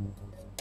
何?